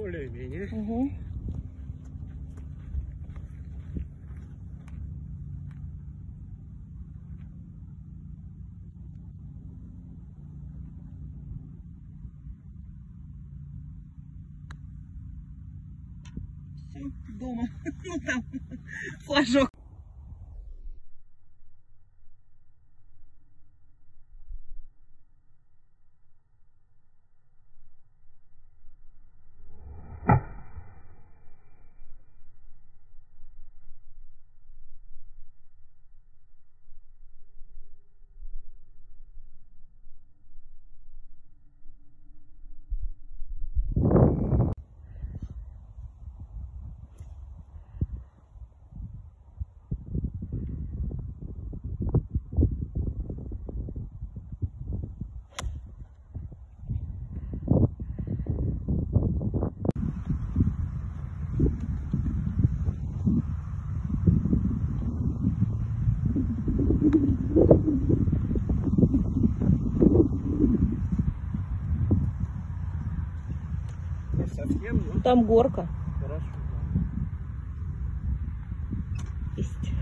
более-менее. Угу. Все, дома. Ну там флажок. Совсем, но Там горка. хорошо. Есть.